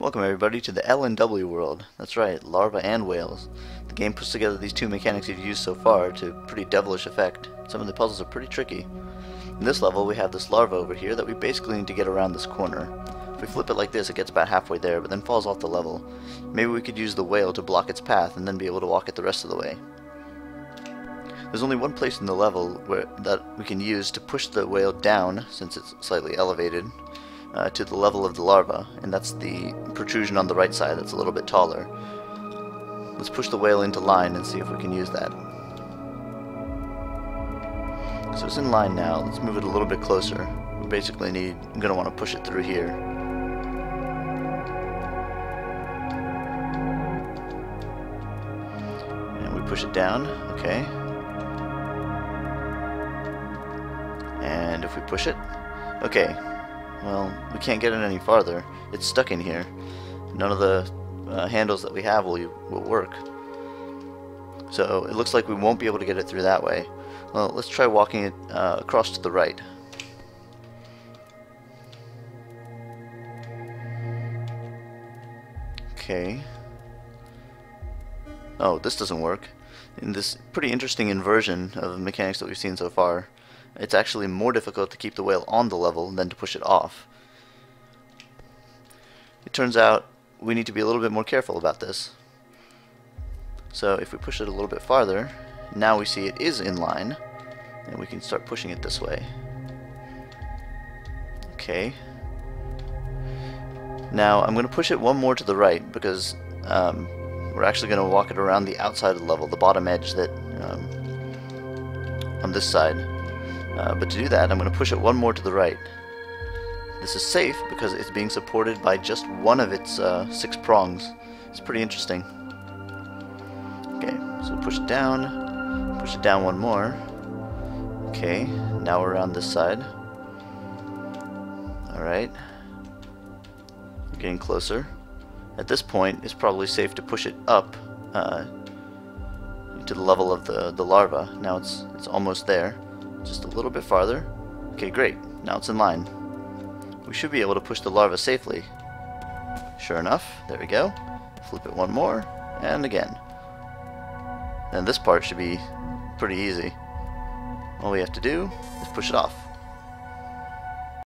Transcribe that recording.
Welcome everybody to the L and W world. That's right, larva and whales. The game puts together these two mechanics you've used so far to pretty devilish effect. Some of the puzzles are pretty tricky. In this level we have this larva over here that we basically need to get around this corner. If we flip it like this it gets about halfway there but then falls off the level. Maybe we could use the whale to block its path and then be able to walk it the rest of the way. There's only one place in the level where that we can use to push the whale down, since it's slightly elevated, uh, to the level of the larva, and that's the protrusion on the right side that's a little bit taller. Let's push the whale into line and see if we can use that. So it's in line now, let's move it a little bit closer. We basically need, I'm going to want to push it through here. And we push it down, okay. And if we push it, okay, well, we can't get it any farther. It's stuck in here. None of the uh, handles that we have will, will work. So it looks like we won't be able to get it through that way. Well, let's try walking it uh, across to the right. Okay. Oh, this doesn't work. In this pretty interesting inversion of mechanics that we've seen so far, it's actually more difficult to keep the whale on the level than to push it off. It turns out we need to be a little bit more careful about this. So if we push it a little bit farther, now we see it is in line, and we can start pushing it this way. Okay. Now I'm going to push it one more to the right because um, we're actually going to walk it around the outside of the level, the bottom edge that um, on this side. Uh, but to do that, I'm going to push it one more to the right. This is safe because it's being supported by just one of its uh, six prongs. It's pretty interesting. Okay, so push it down, push it down one more. Okay, now we're on this side. Alright. we're Getting closer. At this point, it's probably safe to push it up uh, to the level of the, the larva. Now it's, it's almost there. Just a little bit farther. Okay, great. Now it's in line. We should be able to push the larva safely. Sure enough, there we go. Flip it one more, and again. And this part should be pretty easy. All we have to do is push it off.